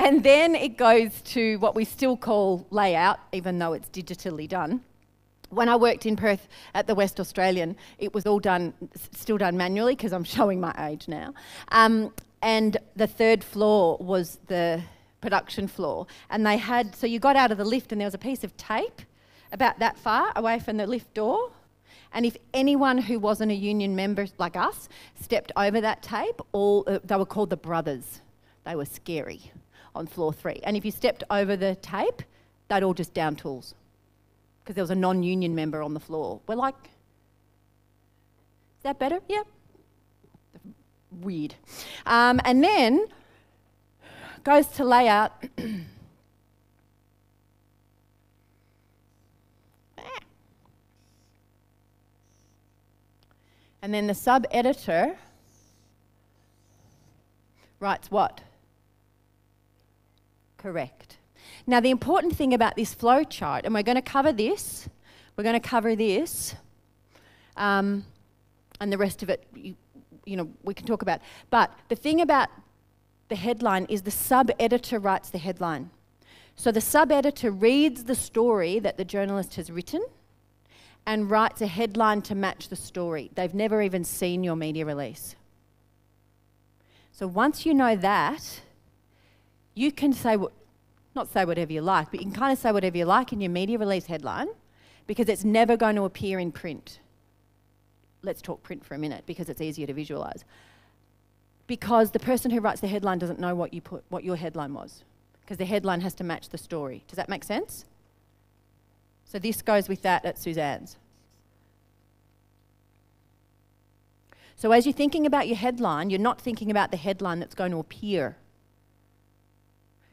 and then it goes to what we still call layout, even though it's digitally done. When I worked in Perth at the West Australian, it was all done, still done manually because I'm showing my age now. Um, and the third floor was the production floor. And they had, so you got out of the lift and there was a piece of tape about that far away from the lift door. And if anyone who wasn't a union member like us stepped over that tape, all uh, they were called the brothers. They were scary on floor three. And if you stepped over the tape, they'd all just down tools because there was a non-union member on the floor. We're like, is that better? Yep. Weird. Um, and then goes to layout. and then the sub editor writes what? Correct. Now, the important thing about this flow chart, and we're going to cover this, we're going to cover this, um, and the rest of it, you, you know, we can talk about. But the thing about the headline is the sub editor writes the headline. So the sub editor reads the story that the journalist has written and writes a headline to match the story. They've never even seen your media release. So once you know that, you can say, what, not say whatever you like, but you can kind of say whatever you like in your media release headline because it's never going to appear in print. Let's talk print for a minute because it's easier to visualize because the person who writes the headline doesn't know what, you put, what your headline was because the headline has to match the story. Does that make sense? So this goes with that at Suzanne's. So as you're thinking about your headline, you're not thinking about the headline that's going to appear.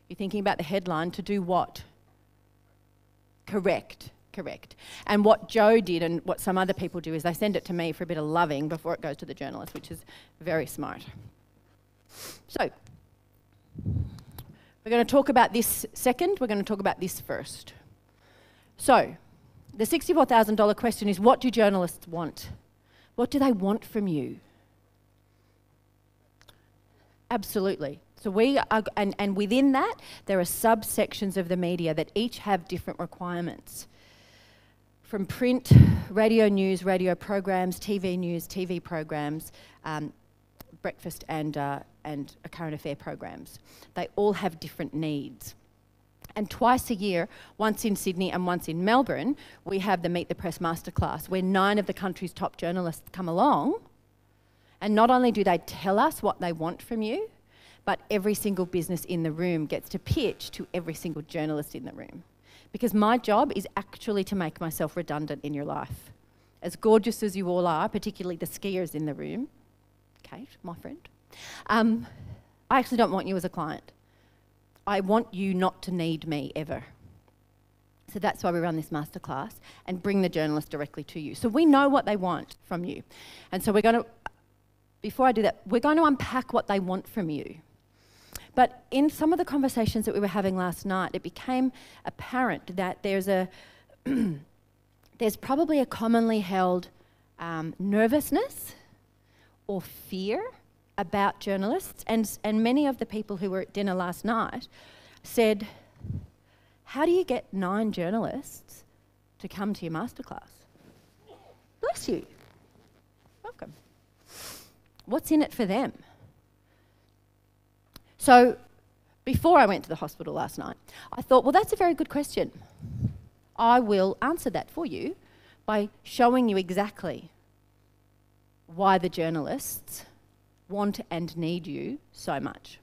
You're thinking about the headline to do what? Correct, correct. And what Joe did and what some other people do is they send it to me for a bit of loving before it goes to the journalist, which is very smart. So, we're going to talk about this second, we're going to talk about this first. So, the $64,000 question is what do journalists want? What do they want from you? Absolutely. So we are, and, and within that, there are subsections of the media that each have different requirements. From print, radio news, radio programs, TV news, TV programs, um, breakfast and, uh, and current affair programs. They all have different needs. And twice a year, once in Sydney and once in Melbourne, we have the Meet the Press Masterclass, where nine of the country's top journalists come along. And not only do they tell us what they want from you, but every single business in the room gets to pitch to every single journalist in the room. Because my job is actually to make myself redundant in your life. As gorgeous as you all are, particularly the skiers in the room, Kate, my friend, um, I actually don't want you as a client. I want you not to need me ever. So that's why we run this masterclass and bring the journalist directly to you. So we know what they want from you. And so we're going to, before I do that, we're going to unpack what they want from you. But in some of the conversations that we were having last night, it became apparent that there's a, there's probably a commonly held um, nervousness or fear about journalists. And, and many of the people who were at dinner last night said, How do you get nine journalists to come to your masterclass? Bless you. Welcome. What's in it for them? So, before I went to the hospital last night, I thought, well, that's a very good question. I will answer that for you by showing you exactly why the journalists want and need you so much.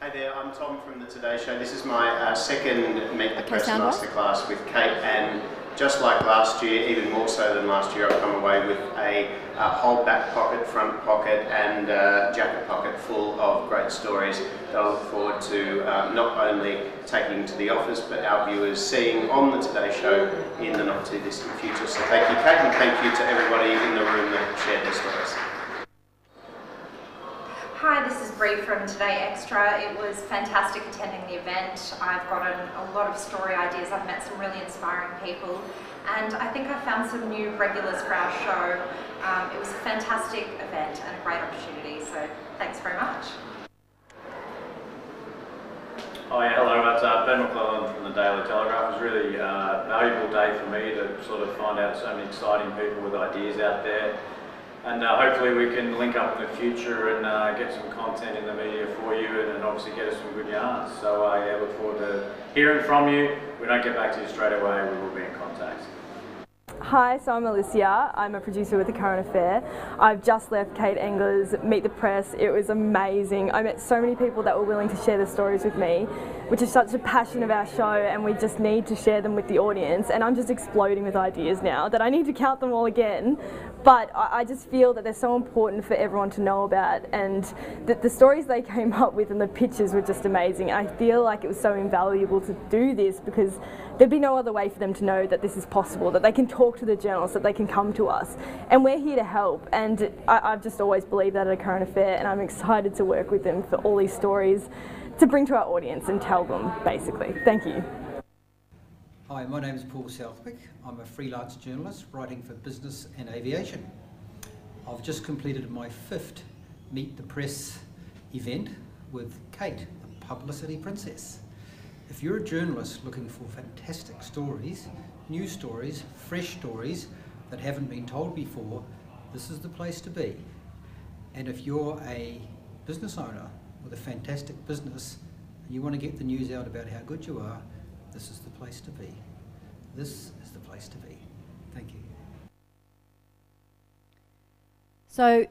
Hey there, I'm Tom from the Today Show. This is my uh, second Meet the okay, Press Masterclass with Kate and just like last year, even more so than last year, I've come away with a, a whole back pocket, front pocket and uh, jacket pocket full of great stories that I look forward to uh, not only taking to the office, but our viewers seeing on the Today Show in the not too distant future. So thank you, Kate, and thank you to everybody in the room that shared their stories. Hi, this is Bree from Today Extra. It was fantastic attending the event. I've gotten a lot of story ideas. I've met some really inspiring people and I think I found some new regulars for our show. Um, it was a fantastic event and a great opportunity, so thanks very much. Oh yeah, hello, it's uh, Ben McClellan from the Daily Telegraph. It was really a uh, valuable day for me to sort of find out so many exciting people with ideas out there. And uh, hopefully we can link up in the future and uh, get some content in the media for you and, and obviously get us some good yarns. So I uh, yeah, look forward to hearing from you. If we don't get back to you straight away, we will be in contact. Hi, so I'm Alicia. I'm a producer with The Current Affair. I've just left Kate Engler's Meet the Press. It was amazing. I met so many people that were willing to share their stories with me, which is such a passion of our show, and we just need to share them with the audience. And I'm just exploding with ideas now that I need to count them all again. But I, just feel that they're so important for everyone to know about, and that the stories they came up with and the pictures were just amazing. I feel like it was so invaluable to do this because there'd be no other way for them to know that this is possible, that they can talk to the journalists, that they can come to us. And we're here to help. And I, have just always believed that at a current affair, and I'm excited to work with them for all these stories to bring to our audience and tell them, basically. Thank you. Hi, my name is Paul Southwick. I'm a freelance journalist writing for business and aviation. I've just completed my fifth Meet the Press event with Kate, the publicity princess. If you're a journalist looking for fantastic stories, new stories, fresh stories that haven't been told before, this is the place to be. And if you're a business owner with a fantastic business and you want to get the news out about how good you are, this is the place to be. This is the place to be. Thank you. So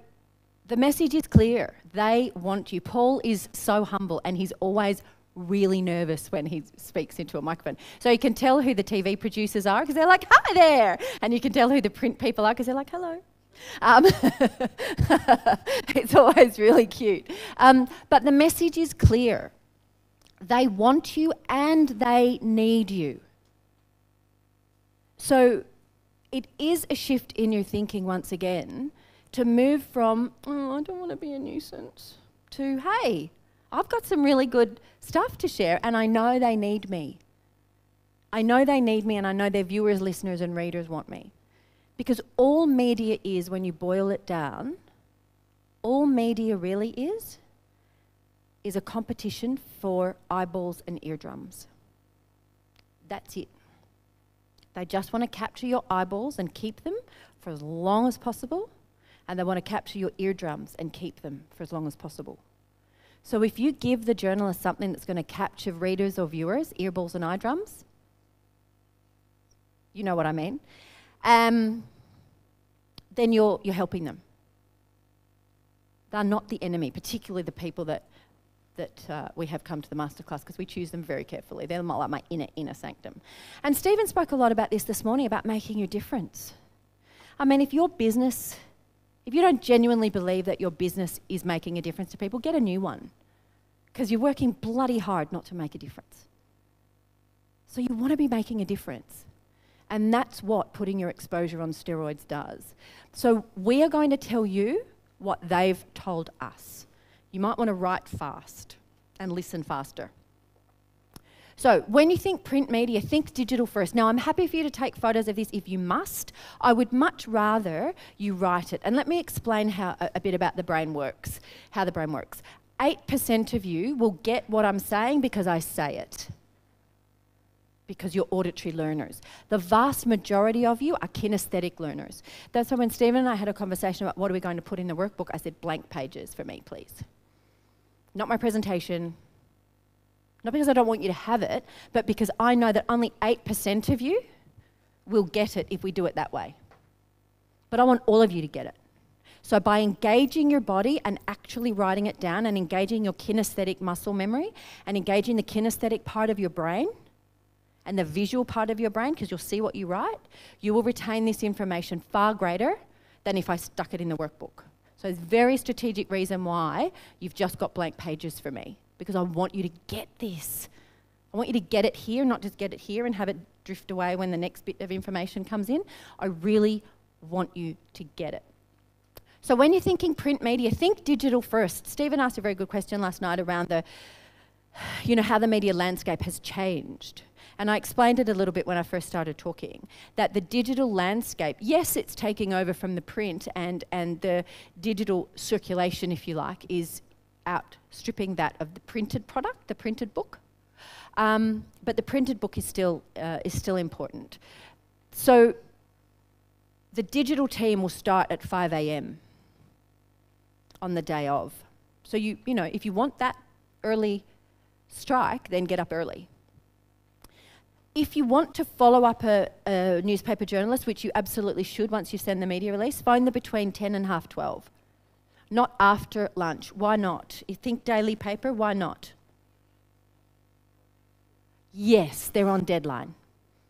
the message is clear. They want you. Paul is so humble and he's always really nervous when he speaks into a microphone. So you can tell who the TV producers are because they're like, hi there. And you can tell who the print people are because they're like, hello. Um, it's always really cute. Um, but the message is clear. They want you and they need you. So it is a shift in your thinking once again to move from, oh, I don't want to be a nuisance, to, hey, I've got some really good stuff to share, and I know they need me. I know they need me, and I know their viewers, listeners, and readers want me. Because all media is, when you boil it down, all media really is, is a competition for eyeballs and eardrums. That's it. They just want to capture your eyeballs and keep them for as long as possible, and they want to capture your eardrums and keep them for as long as possible. So if you give the journalist something that's going to capture readers or viewers, earballs and eye drums, you know what I mean, um, then you're, you're helping them. They're not the enemy, particularly the people that, that uh, we have come to the masterclass because we choose them very carefully. They're like my inner, inner sanctum. And Stephen spoke a lot about this this morning about making a difference. I mean, if your business if you don't genuinely believe that your business is making a difference to people, get a new one. Because you're working bloody hard not to make a difference. So you want to be making a difference. And that's what putting your exposure on steroids does. So we are going to tell you what they've told us. You might want to write fast and listen faster. So when you think print media, think digital first. Now, I'm happy for you to take photos of this if you must. I would much rather you write it. And let me explain how a, a bit about the brain works, how the brain works. 8% of you will get what I'm saying because I say it. Because you're auditory learners. The vast majority of you are kinesthetic learners. That's why when Stephen and I had a conversation about what are we going to put in the workbook, I said blank pages for me, please. Not my presentation, not because I don't want you to have it, but because I know that only 8% of you will get it if we do it that way. But I want all of you to get it. So, by engaging your body and actually writing it down and engaging your kinesthetic muscle memory and engaging the kinesthetic part of your brain and the visual part of your brain, because you'll see what you write, you will retain this information far greater than if I stuck it in the workbook. So, it's very strategic reason why you've just got blank pages for me because I want you to get this. I want you to get it here, not just get it here and have it drift away when the next bit of information comes in. I really want you to get it. So when you're thinking print media, think digital first. Stephen asked a very good question last night around the, you know, how the media landscape has changed. And I explained it a little bit when I first started talking that the digital landscape, yes, it's taking over from the print, and, and the digital circulation, if you like, is outstripping that of the printed product, the printed book. Um, but the printed book is still, uh, is still important. So the digital team will start at 5 a.m. on the day of. So you, you know, if you want that early strike, then get up early. If you want to follow up a, a, newspaper journalist, which you absolutely should once you send the media release, phone them between 10 and half 12. Not after lunch. Why not? You think daily paper? Why not? Yes, they're on deadline.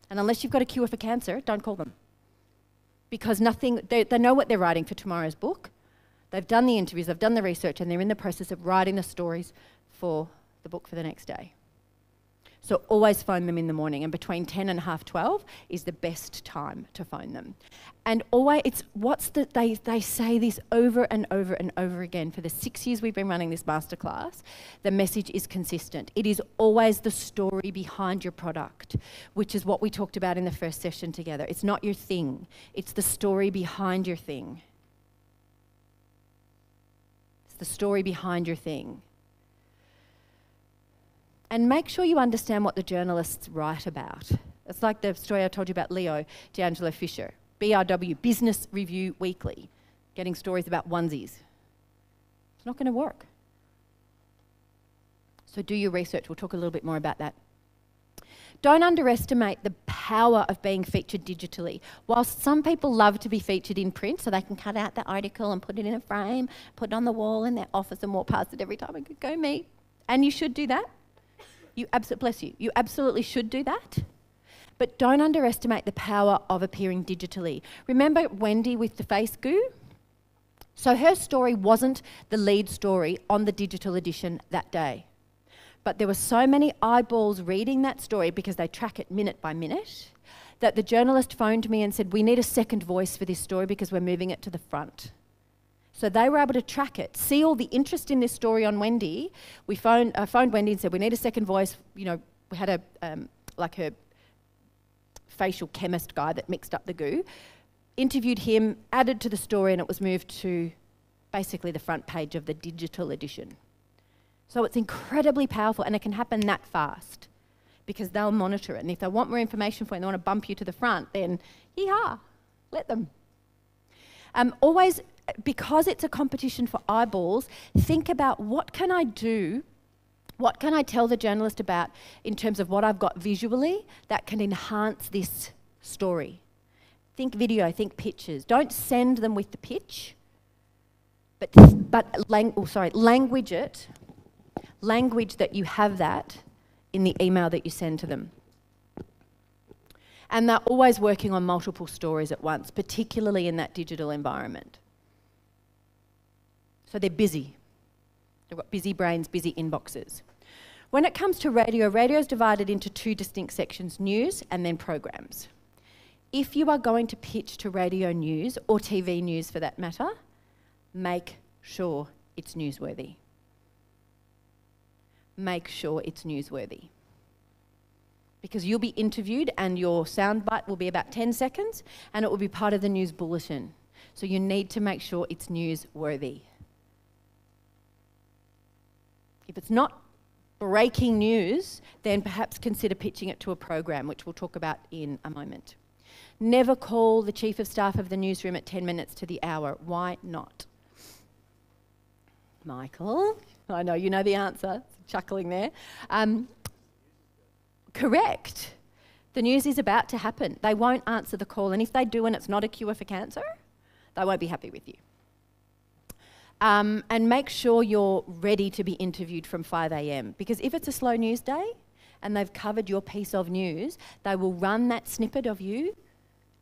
And unless you've got a cure for cancer, don't call them. Because nothing, they, they know what they're writing for tomorrow's book. They've done the interviews, they've done the research, and they're in the process of writing the stories for the book for the next day. So always phone them in the morning, and between 10 and half 12 is the best time to phone them. And always, it's what's the, they, they say this over and over and over again for the six years we've been running this masterclass. The message is consistent. It is always the story behind your product, which is what we talked about in the first session together. It's not your thing, it's the story behind your thing. It's the story behind your thing. And make sure you understand what the journalists write about. It's like the story I told you about Leo D'Angelo Fisher, BRW, Business Review Weekly, getting stories about onesies. It's not going to work. So do your research. We'll talk a little bit more about that. Don't underestimate the power of being featured digitally. Whilst some people love to be featured in print so they can cut out the article and put it in a frame, put it on the wall in their office and walk past it every time and go meet, and you should do that. You absolutely bless you. You absolutely should do that. But don't underestimate the power of appearing digitally. Remember Wendy with the face goo? So her story wasn't the lead story on the digital edition that day. But there were so many eyeballs reading that story because they track it minute by minute that the journalist phoned me and said, We need a second voice for this story because we're moving it to the front. So they were able to track it, see all the interest in this story on Wendy. We phoned, uh, phoned Wendy and said, we need a second voice. You know, we had a, um, like her facial chemist guy that mixed up the goo. Interviewed him, added to the story, and it was moved to basically the front page of the digital edition. So it's incredibly powerful, and it can happen that fast because they'll monitor it. And if they want more information for you and they want to bump you to the front, then yee let them. Um, always because it's a competition for eyeballs, think about what can I do what can I tell the journalist about in terms of what I've got visually that can enhance this story? Think video, think pictures. Don't send them with the pitch, but, but lang- oh, sorry, language it, language that you have that in the email that you send to them. And they're always working on multiple stories at once, particularly in that digital environment. So they're busy. They've got busy brains, busy inboxes. When it comes to radio, radio is divided into two distinct sections news and then programs. If you are going to pitch to radio news or TV news for that matter, make sure it's newsworthy. Make sure it's newsworthy. Because you'll be interviewed and your soundbite will be about 10 seconds and it will be part of the news bulletin. So you need to make sure it's newsworthy. If it's not breaking news, then perhaps consider pitching it to a program, which we'll talk about in a moment. Never call the chief of staff of the newsroom at 10 minutes to the hour. Why not? Michael, I know you know the answer, chuckling there. Um, correct. The news is about to happen. They won't answer the call, and if they do and it's not a cure for cancer, they won't be happy with you. Um, and make sure you're ready to be interviewed from 5 a.m. Because if it's a slow news day and they've covered your piece of news, they will run that snippet of you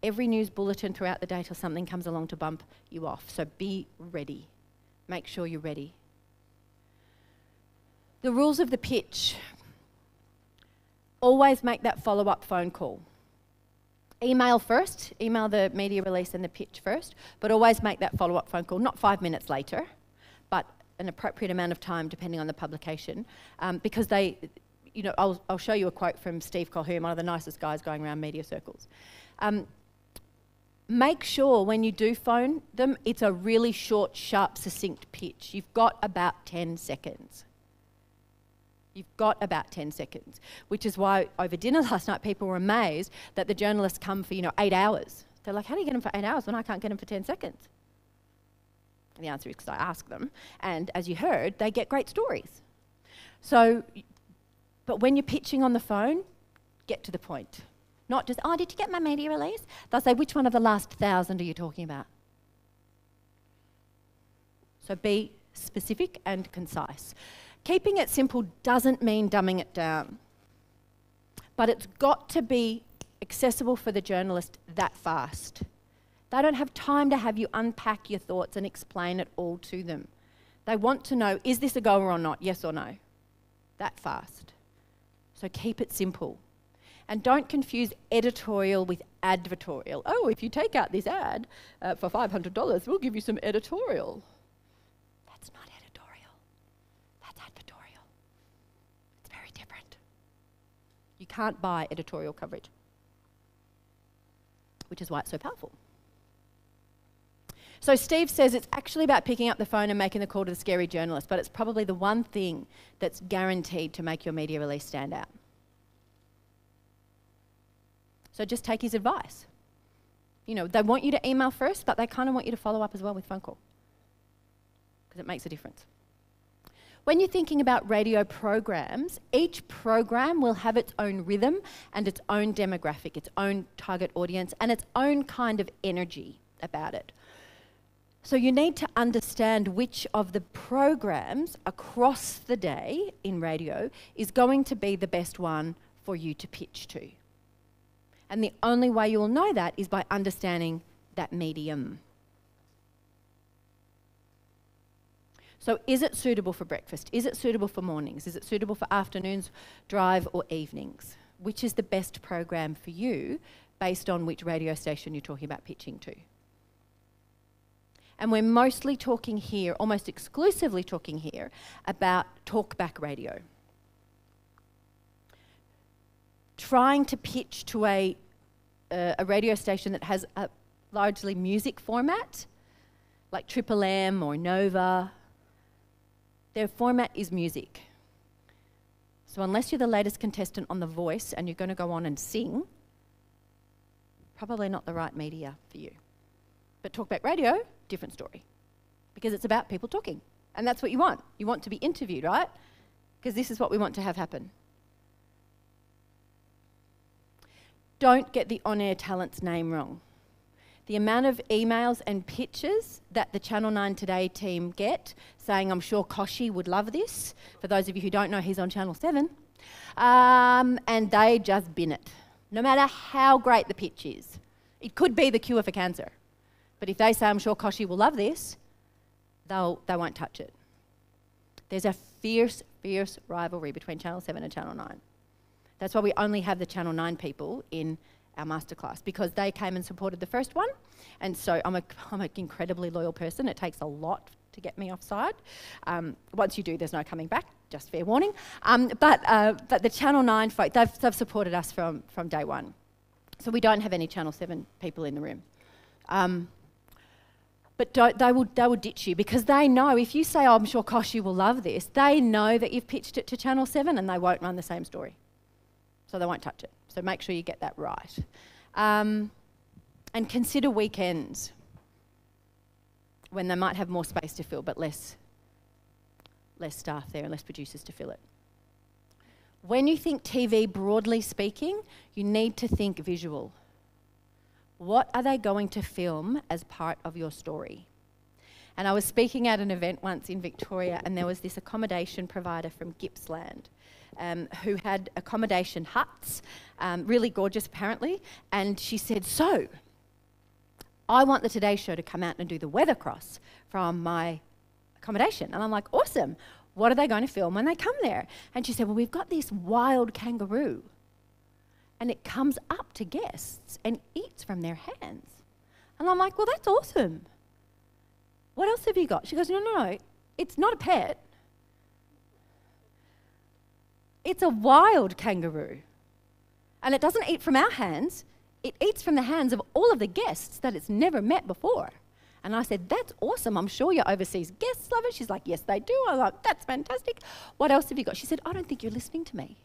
every news bulletin throughout the day till something comes along to bump you off. So be ready. Make sure you're ready. The rules of the pitch always make that follow up phone call. Email first, email the media release and the pitch first, but always make that follow up phone call, not five minutes later, but an appropriate amount of time depending on the publication, um, because they, you know, I'll, I'll show you a quote from Steve Colquhoun, one of the nicest guys going around media circles. Um, make sure when you do phone them, it's a really short, sharp, succinct pitch. You've got about 10 seconds. You've got about 10 seconds, which is why over dinner last night people were amazed that the journalists come for, you know, eight hours. They're like, how do you get them for eight hours when I can't get them for 10 seconds? And the answer is because I ask them. And as you heard, they get great stories. So, but when you're pitching on the phone, get to the point. Not just, oh, did you get my media release? They'll say, which one of the last thousand are you talking about? So be specific and concise. Keeping it simple doesn't mean dumbing it down, but it's got to be accessible for the journalist that fast. They don't have time to have you unpack your thoughts and explain it all to them. They want to know is this a goer or not, yes or no? That fast. So keep it simple. And don't confuse editorial with advertorial. Oh, if you take out this ad uh, for $500, we'll give you some editorial. That's not editorial, that's advertorial. It's very different. You can't buy editorial coverage, which is why it's so powerful. So Steve says it's actually about picking up the phone and making the call to the scary journalist, but it's probably the one thing that's guaranteed to make your media release stand out. So just take his advice. You know, they want you to email first, but they kind of want you to follow up as well with phone call because it makes a difference. When you're thinking about radio programs, each program will have its own rhythm and its own demographic, its own target audience, and its own kind of energy about it. So you need to understand which of the programs across the day in radio is going to be the best one for you to pitch to. And the only way you will know that is by understanding that medium. So, is it suitable for breakfast? Is it suitable for mornings? Is it suitable for afternoons, drive, or evenings? Which is the best program for you based on which radio station you're talking about pitching to? And we're mostly talking here, almost exclusively talking here, about talkback radio trying to pitch to a, uh, a radio station that has a largely music format, like Triple M or Nova, their format is music. So unless you're the latest contestant on The Voice and you're going to go on and sing, probably not the right media for you. But talkback radio, different story. Because it's about people talking. And that's what you want. You want to be interviewed, right? Because this is what we want to have happen. don't get the on air talent's name wrong. The amount of emails and pictures that the Channel 9 Today team get saying, I'm sure Kochie would love this. For those of you who don't know, he's on Channel 7. Um, and they just bin it, no matter how great the pitch is. It could be the cure for cancer. But if they say, I'm sure Kochie will love this, they'll, they won't touch it. There's a fierce, fierce rivalry between Channel 7 and Channel 9. That's why we only have the Channel 9 people in our masterclass because they came and supported the first one. And so I'm, a, I'm an incredibly loyal person. It takes a lot to get me offside. Um, once you do, there's no coming back, just fair warning. Um, but, uh, but the Channel 9 folk, they've, they've supported us from, from day one. So we don't have any Channel 7 people in the room. Um, but they, will, they will ditch you because they know if you say, oh, I'm sure Kochie will love this, they know that you've pitched it to Channel 7 and they won't run the same story so they won't touch it. So make sure you get that right. Um, and consider weekends when they might have more space to fill but less, less staff there and less producers to fill it. When you think TV, broadly speaking, you need to think visual. What are they going to film as part of your story? And I was speaking at an event once in Victoria, and there was this accommodation provider from Gippsland um, who had accommodation huts, um, really gorgeous apparently. And she said, So, I want the Today Show to come out and do the weather cross from my accommodation. And I'm like, Awesome. What are they going to film when they come there? And she said, Well, we've got this wild kangaroo. And it comes up to guests and eats from their hands. And I'm like, Well, that's awesome. What else have you got? She goes, No, no, no. It's not a pet. It's a wild kangaroo. And it doesn't eat from our hands, it eats from the hands of all of the guests that it's never met before. And I said, That's awesome. I'm sure your overseas guests love it. She's like, Yes, they do. I was like, That's fantastic. What else have you got? She said, I don't think you're listening to me.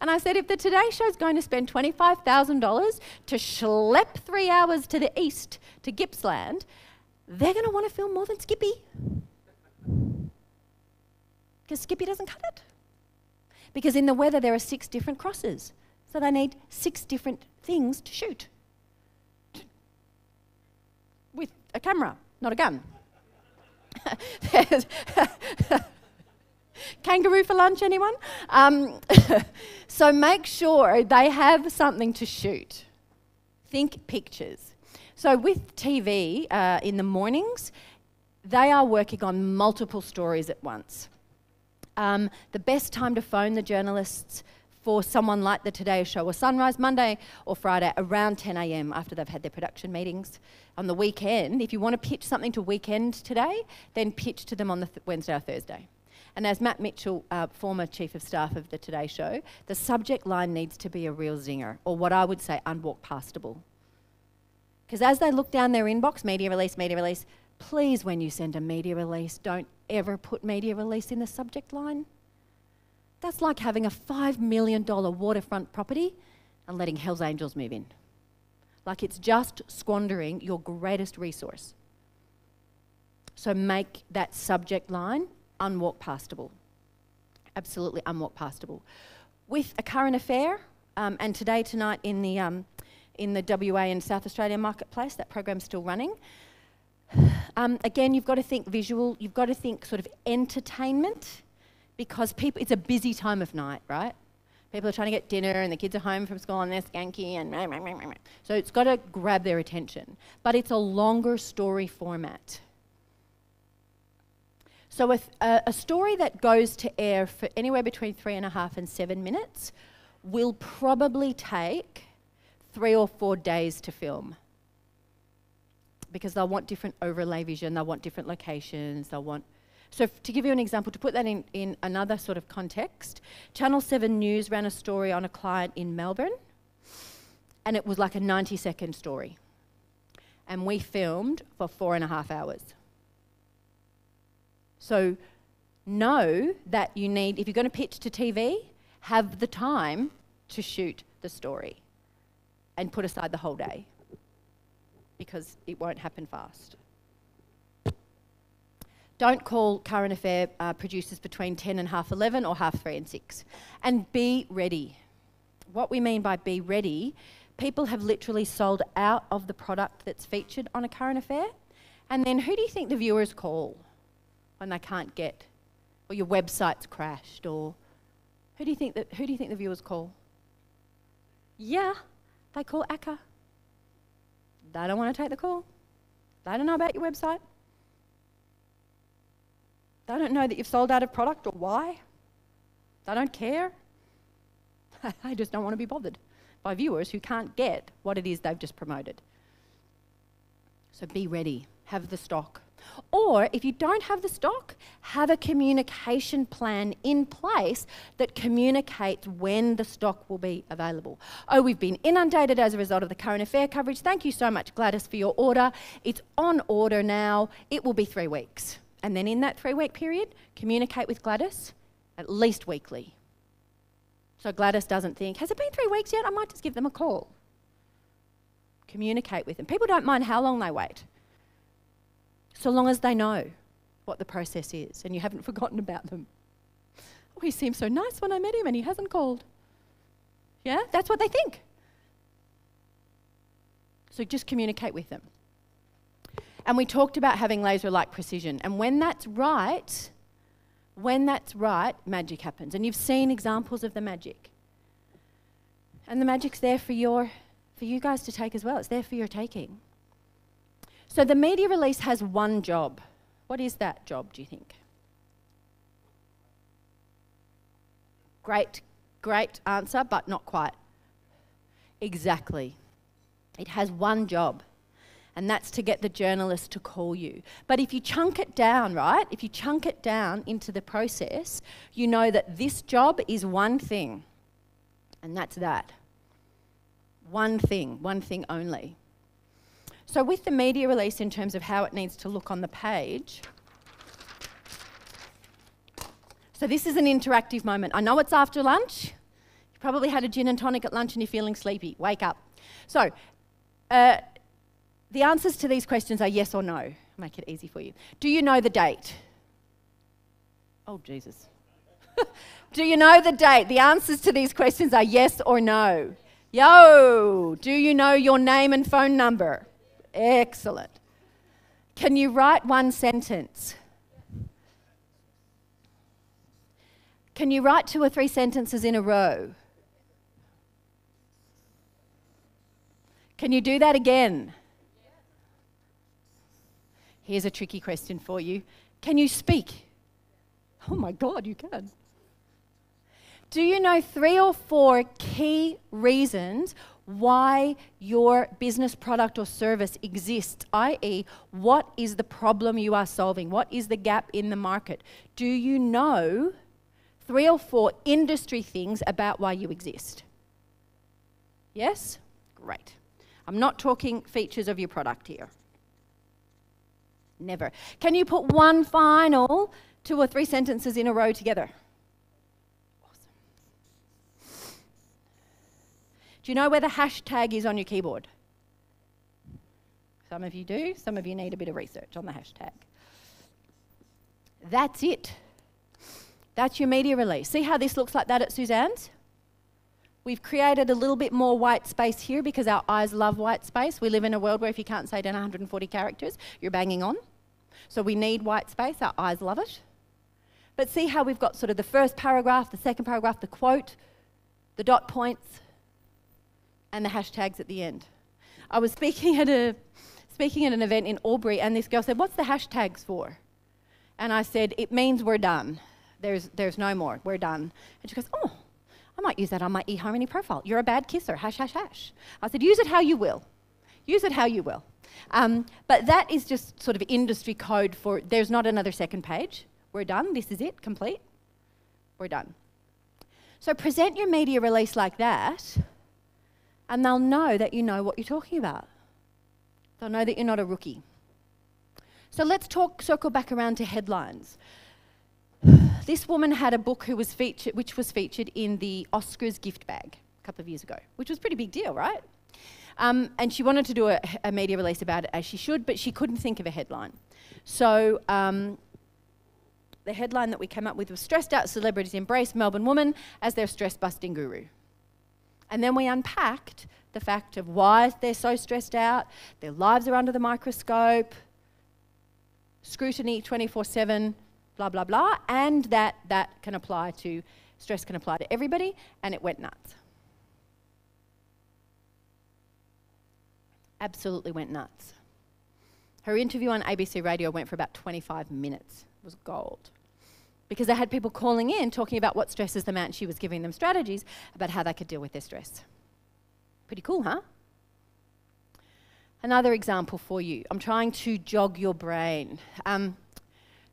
And I said, If the Today Show is going to spend $25,000 to schlep three hours to the east to Gippsland, they're going to want to film more than Skippy. Because Skippy doesn't cut it. Because in the weather, there are six different crosses. So they need six different things to shoot with a camera, not a gun. Kangaroo for lunch, anyone? Um, so make sure they have something to shoot. Think pictures. So with TV uh, in the mornings, they are working on multiple stories at once. Um, the best time to phone the journalists for someone like the Today Show or Sunrise Monday or Friday around 10 a.m. after they've had their production meetings. On the weekend, if you want to pitch something to Weekend today, then pitch to them on the th- Wednesday or Thursday. And as Matt Mitchell, uh, former Chief of Staff of the Today Show, the subject line needs to be a real zinger, or what I would say, unwalk pastable. Because as they look down their inbox, media release, media release, please, when you send a media release, don't ever put media release in the subject line. That's like having a $5 million waterfront property and letting Hells Angels move in. Like it's just squandering your greatest resource. So make that subject line unwalk pastable. Absolutely unwalk pastable. With a current affair, um, and today, tonight in the, um, in the WA and South Australia marketplace, that program's still running. Um, again, you've got to think visual, you've got to think sort of entertainment because people, it's a busy time of night, right? People are trying to get dinner and the kids are home from school and they're skanky and so it's got to grab their attention. But it's a longer story format. So a, a story that goes to air for anywhere between three and a half and seven minutes will probably take three or four days to film because they'll want different overlay vision, they'll want different locations, they'll want. So, f- to give you an example, to put that in, in another sort of context, Channel 7 News ran a story on a client in Melbourne, and it was like a 90 second story. And we filmed for four and a half hours. So, know that you need, if you're going to pitch to TV, have the time to shoot the story and put aside the whole day because it won't happen fast. Don't call current affair uh, producers between 10 and half 11 or half 3 and 6. And be ready. What we mean by be ready, people have literally sold out of the product that's featured on a current affair. And then who do you think the viewers call when they can't get, or your website's crashed, or who do you think that, who do you think the viewers call? Yeah, they call ACCA. They don't want to take the call. They don't know about your website. They don't know that you've sold out of product or why. They don't care. they just don't want to be bothered by viewers who can't get what it is they've just promoted. So be ready, have the stock. Or if you don't have the stock, have a communication plan in place that communicates when the stock will be available. Oh, we've been inundated as a result of the current affair coverage. Thank you so much, Gladys, for your order. It's on order now. It will be three weeks. And then in that three week period, communicate with Gladys at least weekly. So Gladys doesn't think, has it been three weeks yet? I might just give them a call. Communicate with them. People don't mind how long they wait so long as they know what the process is and you haven't forgotten about them. Oh, he seemed so nice when I met him and he hasn't called. Yeah, that's what they think. So just communicate with them. And we talked about having laser like precision. And when that's right, when that's right, magic happens. And you've seen examples of the magic. And the magic's there for your for you guys to take as well. It's there for your taking. So the media release has one job. What is that job, do you think? Great, great answer, but not quite. Exactly. It has one job, and that's to get the journalist to call you. But if you chunk it down, right, if you chunk it down into the process, you know that this job is one thing, and that's that. One thing, one thing only. So, with the media release in terms of how it needs to look on the page, so this is an interactive moment. I know it's after lunch. You probably had a gin and tonic at lunch and you're feeling sleepy. Wake up. So, uh, the answers to these questions are yes or no. Make it easy for you. Do you know the date? Oh, Jesus. Do you know the date? The answers to these questions are yes or no. Yo, do you know your name and phone number? Excellent. Can you write one sentence? Can you write two or three sentences in a row? Can you do that again? Here's a tricky question for you Can you speak? Oh my God, you can. Do you know three or four key reasons why your business product or service exists, i.e., what is the problem you are solving? What is the gap in the market? Do you know three or four industry things about why you exist? Yes? Great. I'm not talking features of your product here. Never. Can you put one final two or three sentences in a row together? Do you know where the hashtag is on your keyboard? Some of you do, some of you need a bit of research on the hashtag. That's it. That's your media release. See how this looks like that at Suzanne's? We've created a little bit more white space here because our eyes love white space. We live in a world where if you can't say down 140 characters, you're banging on. So we need white space. Our eyes love it. But see how we've got sort of the first paragraph, the second paragraph, the quote, the dot points, and the hashtags at the end. I was speaking at a speaking at an event in Albury, and this girl said, "What's the hashtags for?" And I said, "It means we're done. There's there's no more. We're done." And she goes, "Oh, I might use that on my eHarmony profile. You're a bad kisser. Hash hash hash." I said, "Use it how you will. Use it how you will." Um, but that is just sort of industry code for there's not another second page. We're done. This is it. Complete. We're done. So present your media release like that and they'll know that you know what you're talking about. They'll know that you're not a rookie. So let's talk, circle back around to headlines. This woman had a book who was featured, which was featured in the Oscars gift bag a couple of years ago, which was a pretty big deal, right? Um, and she wanted to do a, a, media release about it as she should, but she couldn't think of a headline. So um, the headline that we came up with was Stressed Out Celebrities Embrace Melbourne Woman as their stress busting guru. And then we unpacked the fact of why they're so stressed out, their lives are under the microscope, scrutiny 24 7, blah, blah, blah, and that that can apply to, stress can apply to everybody, and it went nuts. Absolutely went nuts. Her interview on ABC Radio went for about 25 minutes. It was gold because they had people calling in talking about what stresses them out, and she was giving them strategies about how they could deal with their stress. Pretty cool, huh? Another example for you. I'm trying to jog your brain. Um,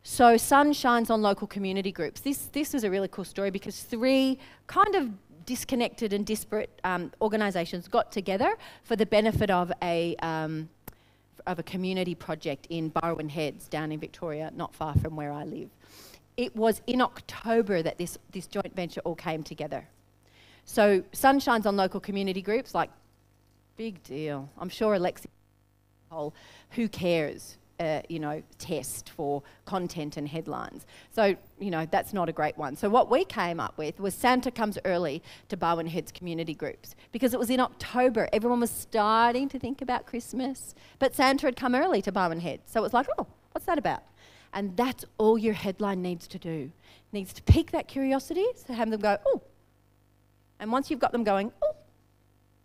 so, sun shines on local community groups. This, this is a really cool story because three kind of disconnected and disparate um, organisations got together for the benefit of a, um, of a community project in Barwon Heads down in Victoria, not far from where I live it was in October that this, this joint venture all came together. So sun shines on local community groups, like, big deal. I'm sure Alexi, who cares, uh, you know, test for content and headlines. So, you know, that's not a great one. So what we came up with was Santa comes early to Barwon Heads community groups because it was in October. Everyone was starting to think about Christmas, but Santa had come early to Barwon Heads. So it was like, oh, what's that about? And that's all your headline needs to do. It needs to pique that curiosity, so have them go, oh. And once you've got them going, oh,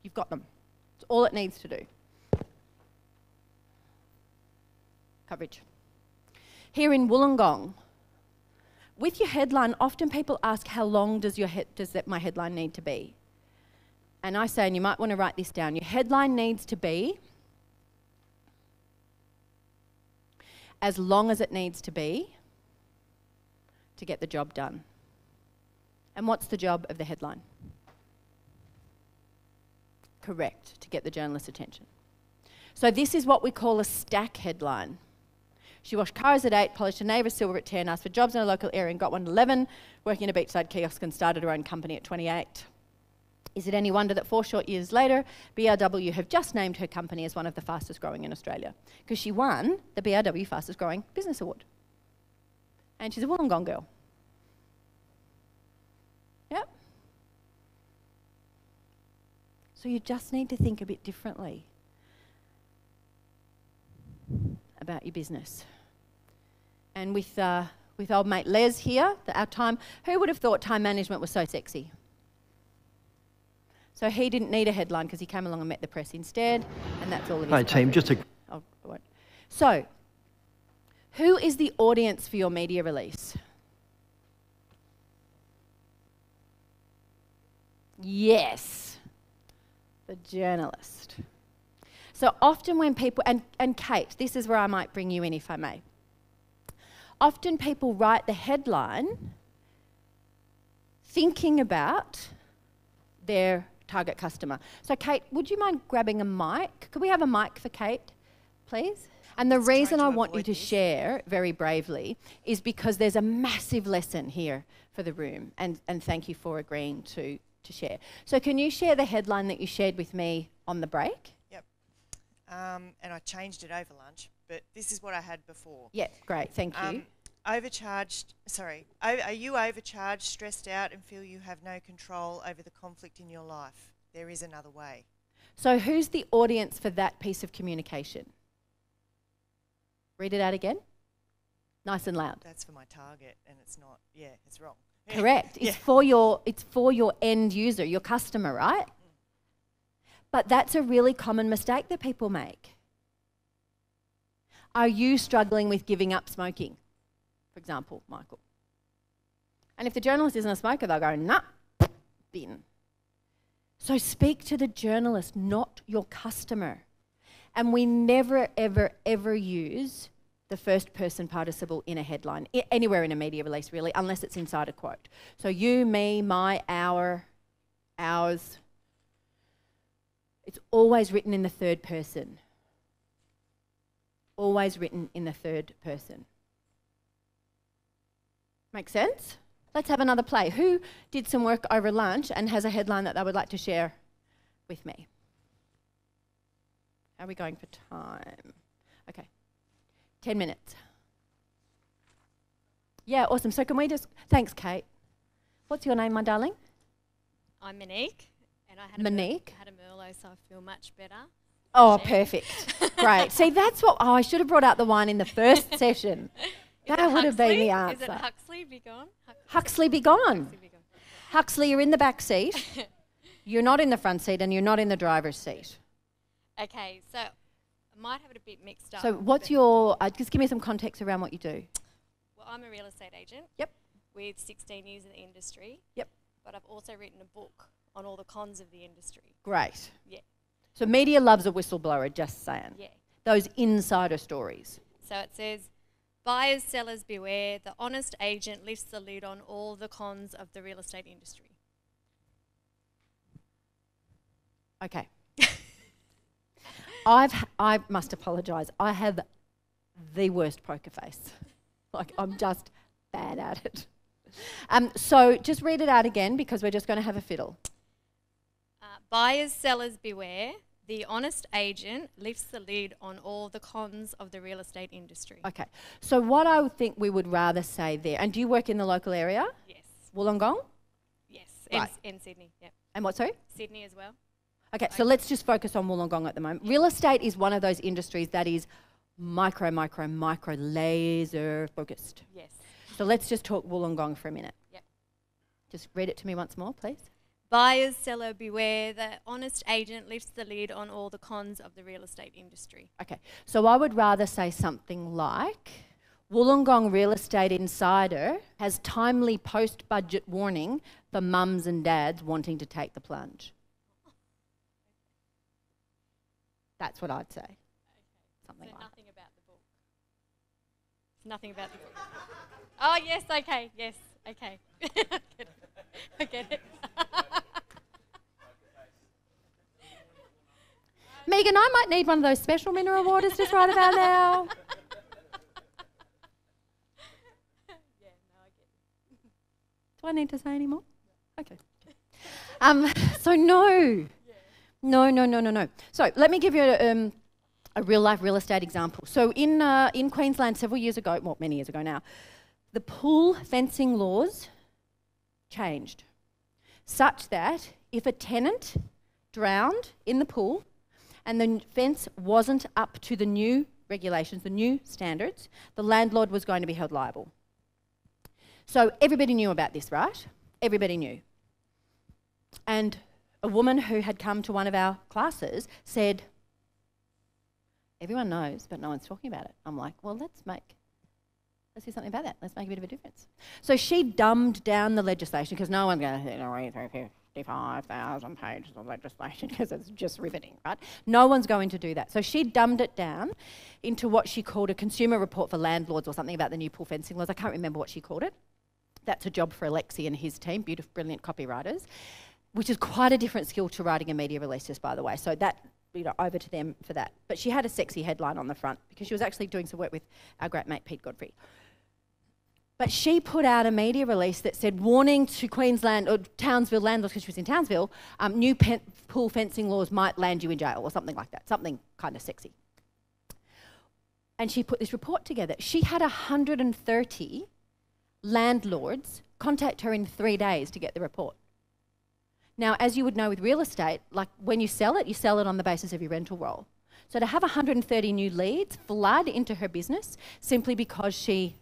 you've got them. It's all it needs to do. Coverage. Here in Wollongong, with your headline, often people ask, how long does, your he- does that my headline need to be? And I say, and you might want to write this down, your headline needs to be as long as it needs to be to get the job done. And what's the job of the headline? Correct, to get the journalist's attention. So this is what we call a stack headline. She washed cars at 8, polished a neighbour silver at 10, asked for jobs in a local area and got one at 11, working in a beachside kiosk and started her own company at 28. Is it any wonder that four short years later, BRW have just named her company as one of the fastest growing in Australia? Because she won the BRW Fastest Growing Business Award. And she's a Wollongong girl. Yep. So you just need to think a bit differently about your business. And with, uh, with old mate Les here, our time, who would have thought time management was so sexy? So he didn't need a headline because he came along and met the press instead, and that's all of his. Hi, team. Just a. Oh, so, who is the audience for your media release? Yes, the journalist. So often when people, and, and Kate, this is where I might bring you in if I may. Often people write the headline thinking about their target customer. So, Kate, would you mind grabbing a mic? Could we have a mic for Kate, please? And the reason I want you to this. share very bravely is because there's a massive lesson here for the room, and, and thank you for agreeing to, to share. So, can you share the headline that you shared with me on the break? um, and I changed it over lunch, but this is what I had before. Yeah, great, thank you. Um, overcharged, sorry, are you overcharged, stressed out, and feel you have no control over the conflict in your life? There is another way. So, who's the audience for that piece of communication? Read it out again. Nice and loud. That's for my target, and it's not. Yeah, it's wrong. Correct. yeah. It's for your. It's for your end user, your customer, right? Mm. But that's a really common mistake that people make. Are you struggling with giving up smoking, for example, Michael? And if the journalist isn't a smoker, they'll go, nah, bin. So speak to the journalist, not your customer. And we never, ever, ever use the first person participle in a headline, anywhere in a media release, really, unless it's inside a quote. So you, me, my, our, ours, it's always written in the third person. Always written in the third person. Make sense? Let's have another play. Who did some work over lunch and has a headline that they would like to share with me? How are we going for time? Okay. 10 minutes. Yeah, awesome. So can we just. Thanks, Kate. What's your name, my darling? I'm Monique. And I had Monique. A, had a Merlot, so I feel much better. Oh, perfect. Great. See, that's what oh, I should have brought out the wine in the first session. That would have been the answer. Is it Huxley be gone? Huxley be gone. Huxley, be gone. Huxley, you're in the back seat. you're not in the front seat, and you're not in the driver's seat. Okay, so I might have it a bit mixed up. So, what's your? Uh, just give me some context around what you do. Well, I'm a real estate agent. Yep. With 16 years in the industry. Yep. But I've also written a book on all the cons of the industry. Great. Yeah. So media loves a whistleblower, just saying. Yeah. Those insider stories. So it says, buyers, sellers beware, the honest agent lifts the lid on all the cons of the real estate industry. Okay. I've I must apologise. I have the worst poker face. like I'm just bad at it. Um, so just read it out again because we're just going to have a fiddle. Buyers, sellers beware. The honest agent lifts the lid on all the cons of the real estate industry. Okay. So what I would think we would rather say there, and do you work in the local area? Yes. Wollongong? Yes. Right. In, Sydney, yep. And what, sorry? Sydney as well. Okay, so let's just focus on Wollongong at the moment. Real estate is one of those industries that is micro, micro, micro, laser focused. Yes. So let's just talk Wollongong for a minute. Yep. Just read it to me once more, please. Buyers, seller, beware. The honest agent lifts the lid on all the cons of the real estate industry. Okay, so I would rather say something like Wollongong Real Estate Insider has timely post budget warning for mums and dads wanting to take the plunge. That's what I'd say. Okay. Something so like nothing about the book. Nothing about the book. Oh yes, okay, yes, okay. I get it. Megan, I might need one of those special mineral waters just right about now. Do I need to say any more? Okay. Um, so no, no, no, no, no, no. So let me give you a, um, a real life real estate example. So in uh, in Queensland several years ago, well, many years ago now, the pool fencing laws changed, such that if a tenant drowned in the pool and the fence wasn't up to the new regulations, the new standards, the landlord was going to be held liable. So everybody knew about this, right? Everybody knew. And a woman who had come to one of our classes said, Everyone knows, but no one's talking about it. I'm like, Well, let's make. Let's do something about that. Let's make a bit of a difference. So she dumbed down the legislation because no one's going to read through 55,000 pages of legislation because it's just riveting, right? No one's going to do that. So she dumbed it down into what she called a consumer report for landlords or something about the new pool fencing laws. I can't remember what she called it. That's a job for Alexi and his team, beautiful, brilliant copywriters, which is quite a different skill to writing a media release, just by the way. So that, you know, over to them for that. But she had a sexy headline on the front because she was actually doing some work with our great mate Pete Godfrey. But she put out a media release that said, warning to Queensland or Townsville landlords, because she was in Townsville, um, new pen- pool fencing laws might land you in jail or something like that, something kind of sexy. And she put this report together. She had 130 landlords contact her in three days to get the report. Now, as you would know with real estate, like when you sell it, you sell it on the basis of your rental roll. So to have 130 new leads flood into her business simply because she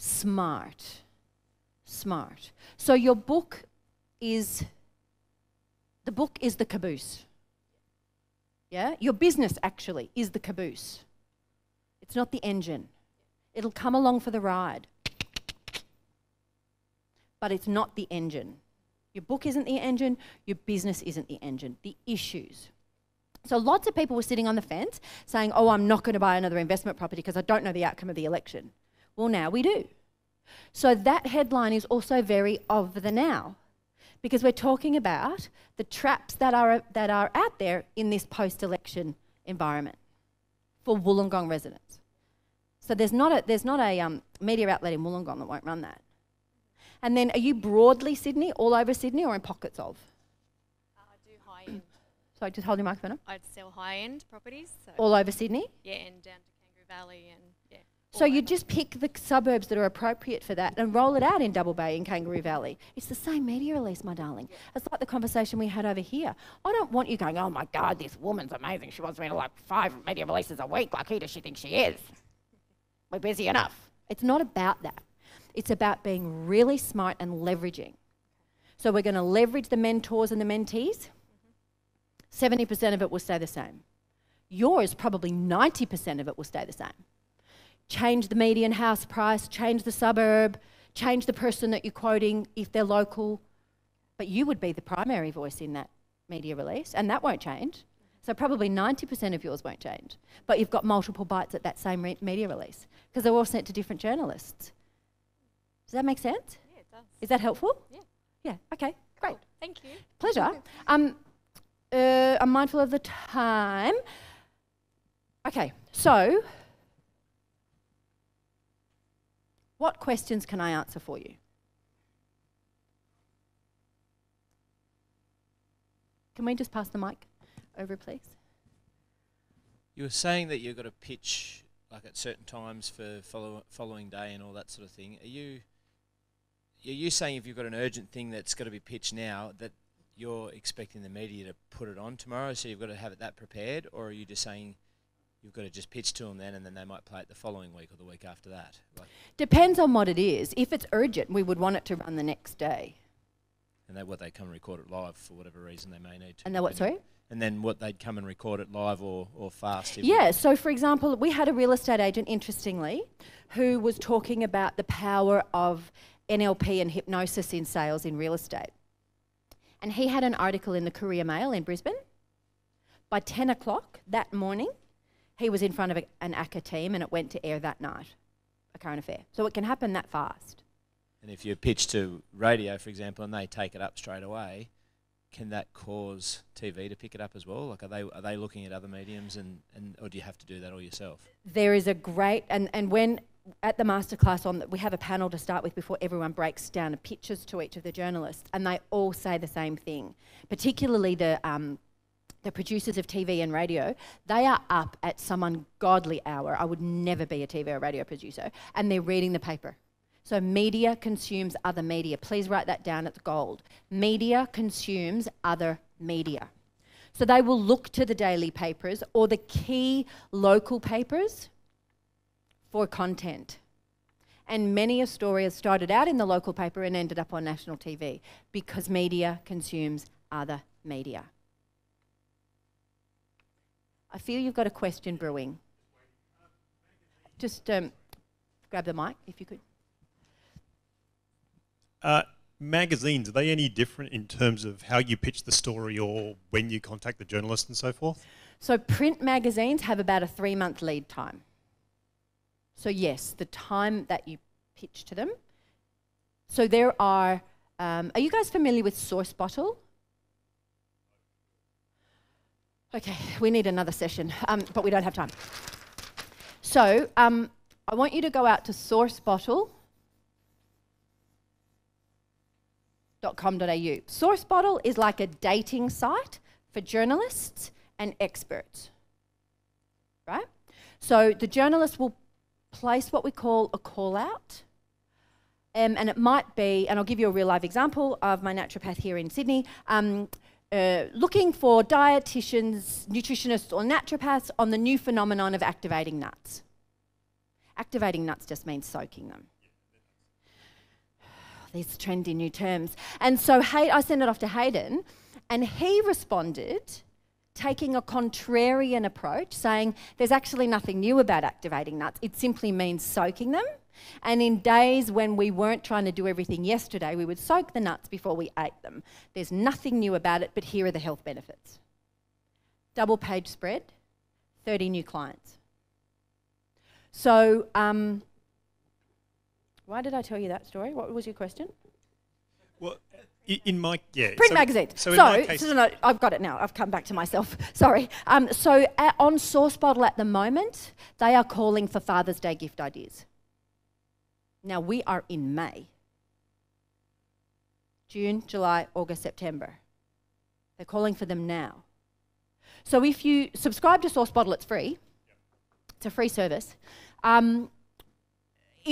smart, smart. So your book is the book is the caboose. Yeah, your business actually is the caboose. It's not the engine. It'll come along for the ride but it's not the engine. Your book isn't the engine, your business isn't the engine, the issues. So lots of people were sitting on the fence saying, Oh, I'm not going to buy another investment property because I don't know the outcome of the election. Well, now we do. So that headline is also very of the now because we're talking about the traps that are, that are out there in this post election environment for Wollongong residents. So there's not a, there's not a um, media outlet in Wollongong that won't run that. And then are you broadly Sydney, all over Sydney, or in pockets of? Uh, I do high end. Sorry, just hold your microphone up. I'd sell high end properties. So All over Sydney? yeah, and down to Kangaroo Valley and. So you just pick the suburbs that are appropriate for that and roll it out in Double Bay and Kangaroo Valley. It's the same media release, my darling. It's like the conversation we had over here. I don't want you going, oh my God, this woman's amazing. She wants me to like five media releases a week. Like, who does she think she is? We're busy enough. It's not about that. It's about being really smart and leveraging. So we're going to leverage the mentors and the mentees. 70% of it will stay the same. Yours, probably 90% of it will stay the same. Change the median house price, change the suburb, change the person that you're quoting if they're local. But you would be the primary voice in that media release, and that won't change. So probably 90% of yours won't change. But you've got multiple bites at that same re- media release because they're all sent to different journalists. Does that make sense? Yeah, it does. Is that helpful? Yeah. Yeah, okay, great. Thank you. Pleasure. Um, uh, I'm mindful of the time. Okay, so what questions can I answer for you? Can we just pass the mic over, please? You were saying that you've got to pitch like at certain times for follow, following day and all that sort of thing. Are you are you saying if you've got an urgent thing that's got to be pitched now that you're expecting the media to put it on tomorrow, so you've got to have it that prepared, or are you just saying you've got to just pitch to them then, and then they might play it the following week or the week after that? Like, Depends on what it is. If it's urgent, we would want it to run the next day. and they what they come and record it live for whatever reason they may need to. And then what, sorry? And then what they'd come and record it live or, or fast. Yeah, so for example, we had a real estate agent, interestingly, who was talking about the power of NLP and hypnosis in sales in real estate. And he had an article in the Courier Mail in Brisbane. By 10 o'clock that morning, he was in front of a, an ACA team and it went to air that night, a current affair. So it can happen that fast. And if you pitch to radio, for example, and they take it up straight away, can that cause TV to pick it up as well? Like, are they are they looking at other mediums, and, and or do you have to do that all yourself? There is a great and and when at the masterclass on that, we have a panel to start with before everyone breaks down pitches to each of the journalists, and they all say the same thing. Particularly the um, the producers of TV and radio, they are up at some ungodly hour. I would never be a TV or radio producer, and they're reading the paper. So, media consumes other media. Please write that down, it's gold. Media consumes other media. So, they will look to the daily papers or the key local papers for content. And many a story has started out in the local paper and ended up on national TV because media consumes other media. I feel you've got a question brewing. Just um, grab the mic if you could. Uh, magazines, are they any different in terms of how you pitch the story or when you contact the journalist and so forth? So, print magazines have about a three month lead time. So, yes, the time that you pitch to them. So, there are, um, are you guys familiar with Source Bottle? Okay, we need another session, um, but we don't have time. So, um, I want you to go out to Source Bottle sourcebottle.com.au. Sourcebottle is like a dating site for journalists and experts, right? So the journalist will place what we call a call out. Um, and it might be, and I'll give you a real life example of my naturopath here in Sydney, um, uh, looking for dietitians, nutritionists, or naturopaths on the new phenomenon of activating nuts. Activating nuts just means soaking them these trendy new terms. And so I sent it off to Hayden, and he responded taking a contrarian approach, saying there's actually nothing new about activating nuts. It simply means soaking them. And in days when we weren't trying to do everything yesterday, we would soak the nuts before we ate them. There's nothing new about it, but here are the health benefits. Double page spread, 30 new clients. So, um, why did I tell you that story? What was your question? Well, in my yeah print so, magazines. So, so, case, so no, I've got it now. I've come back to myself. Sorry. Um, so at, on Source Bottle at the moment, they are calling for Father's Day gift ideas. Now we are in May. June, July, August, September. They're calling for them now. So if you subscribe to Source Bottle, it's free. It's a free service. Um,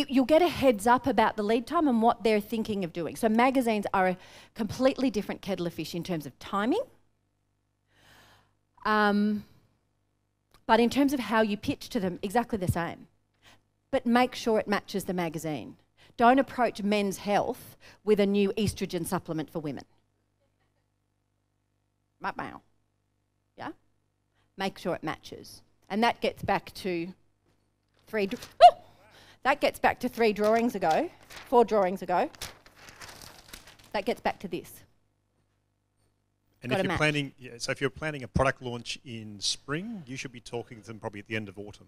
you'll get a heads up about the lead time and what they're thinking of doing. So magazines are a completely different kettle of fish in terms of timing. Um, but in terms of how you pitch to them, exactly the same. But make sure it matches the magazine. Don't approach men's health with a new estrogen supplement for women. Yeah? Make sure it matches. And that gets back to three. Oh! That gets back to three drawings ago, four drawings ago. That gets back to this. And Got if you're match. planning, yeah, so if you're planning a product launch in spring, you should be talking to them probably at the end of autumn.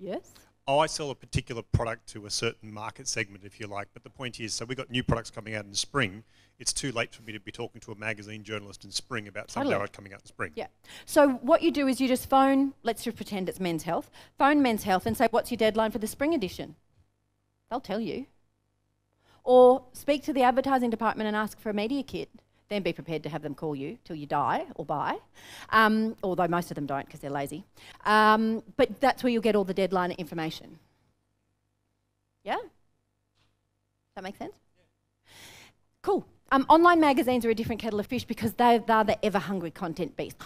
Yes. Oh, I sell a particular product to a certain market segment, if you like. But the point is, so we've got new products coming out in spring. It's too late for me to be talking to a magazine journalist in spring about totally. something coming out in spring. Yeah. So what you do is you just phone, let's just pretend it's Men's Health, phone Men's Health and say, what's your deadline for the spring edition? They'll tell you. Or speak to the advertising department and ask for a media kit then be prepared to have them call you till you die or buy, um, although most of them don't because they're lazy. Um, but that's where you'll get all the deadline information. Yeah? Does that make sense? Cool. Um, online magazines are a different kettle of fish because they, they're the ever hungry content beast.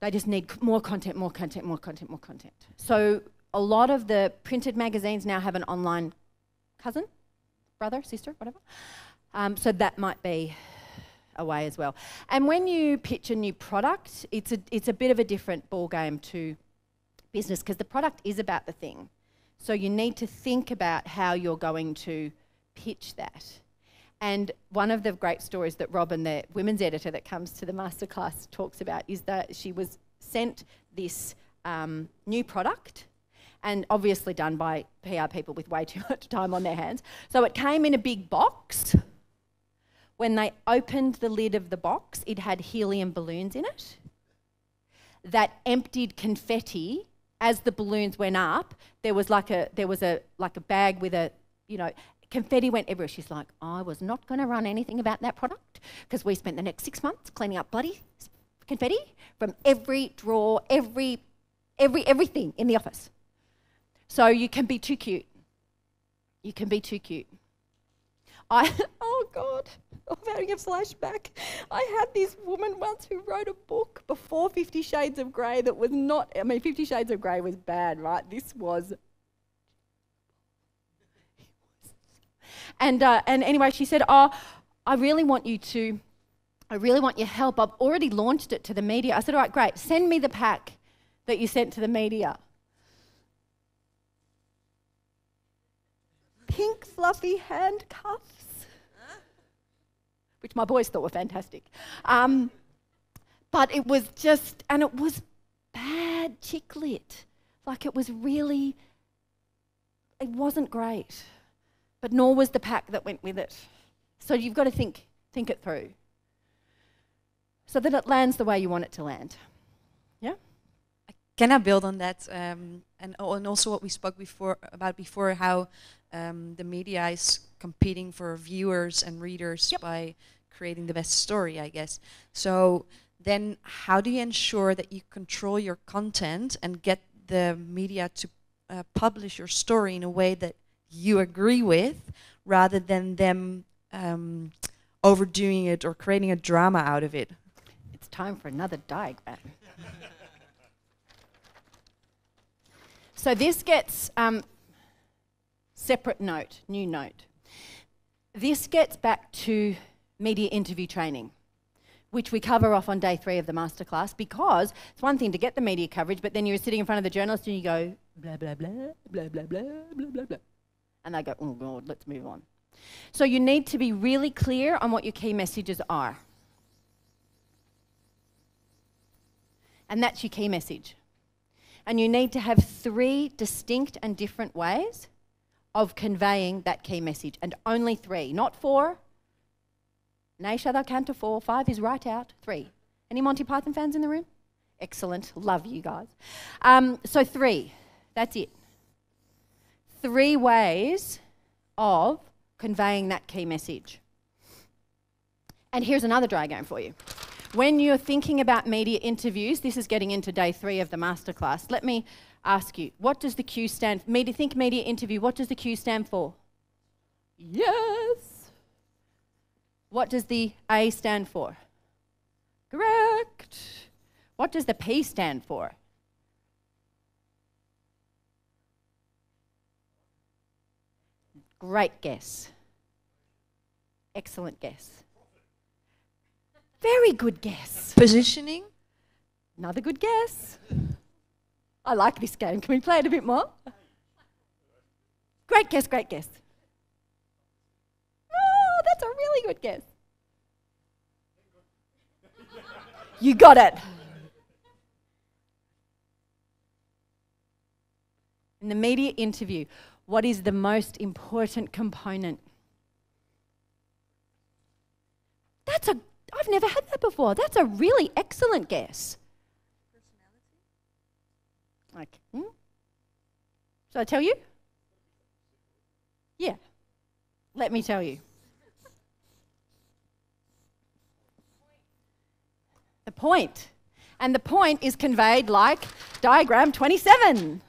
They just need more content, more content, more content, more content. So a lot of the printed magazines now have an online cousin, brother, sister, whatever. Um, so that might be away as well. And when you pitch a new product, it's a, it's a bit of a different ball game to business because the product is about the thing. So you need to think about how you're going to pitch that. And one of the great stories that Robin, the women's editor that comes to the masterclass, talks about is that she was sent this um, new product and obviously done by PR people with way too much time on their hands. So it came in a big box when they opened the lid of the box, it had helium balloons in it that emptied confetti as the balloons went up. There was like a there was a like a bag with a you know confetti went everywhere. She's like, I was not going to run anything about that product because we spent the next six months cleaning up bloody confetti from every drawer, every every everything in the office. So you can be too cute. You can be too cute. I oh God, I'm having a flashback. I had this woman once who wrote a book before Fifty Shades of Grey that was not. I mean, Fifty Shades of Grey was bad, right? This was. And uh, and anyway, she said, "Oh, I really want you to. I really want your help. I've already launched it to the media." I said, "All right, great. Send me the pack that you sent to the media." Pink fluffy handcuffs which my boys thought were fantastic. Um, but it was just, and it was bad chick lit. Like it was really, it wasn't great. But nor was the pack that went with it. So you've got to think, think it through. So that it lands the way you want it to land. Yeah? Can I build on that? Um, and, and also what we spoke before about before, how um, the media is competing for viewers and readers yep. by creating the best story, I guess. So then how do you ensure that you control your content and get the media to uh, publish your story in a way that you agree with rather than them um, overdoing it or creating a drama out of it? It's time for another diagram. so this gets um, separate note, new note. This gets back to media interview training, which we cover off on day three of the masterclass because it's one thing to get the media coverage, but then you're sitting in front of the journalist and you go, blah, blah, blah, blah, blah, blah, blah, blah, blah. And they go, oh, God, let's move on. So you need to be really clear on what your key messages are. And that's your key message. And you need to have three distinct and different ways of conveying that key message, and only three, not four, Naisha, thou canto four. Five is right out. Three. Any Monty Python fans in the room? Excellent. Love you guys. Um, so, three. That's it. Three ways of conveying that key message. And here's another dry game for you. When you're thinking about media interviews, this is getting into day three of the masterclass. Let me ask you, what does the Q stand for? Media, think media interview, what does the Q stand for? Yes. What does the A stand for? Correct. What does the P stand for? Great guess. Excellent guess. Very good guess. Positioning? Another good guess. I like this game. Can we play it a bit more? Great guess, great guess that's a really good guess. You got it. In the media interview, what is the most important component? That's a, I've never had that before. That's a really excellent guess. Personality? Like, hmm? Should I tell you? Yeah. Let me tell you. The point. And the point is conveyed like diagram 27.